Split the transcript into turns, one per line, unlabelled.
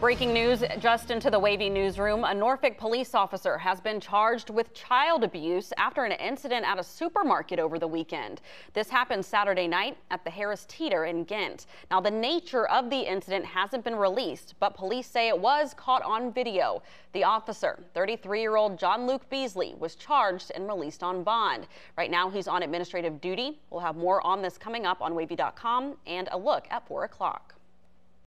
Breaking news just into the Wavy newsroom. A Norfolk police officer has been charged with child abuse after an incident at a supermarket over the weekend. This happened Saturday night at the Harris Teeter in Ghent. Now, the nature of the incident hasn't been released, but police say it was caught on video. The officer, 33 year old Jonluke Beasley, was charged and released on bond. Right now, he's on administrative duty. We'll have more on this coming up on wavy.com and a look at 4 o'clock.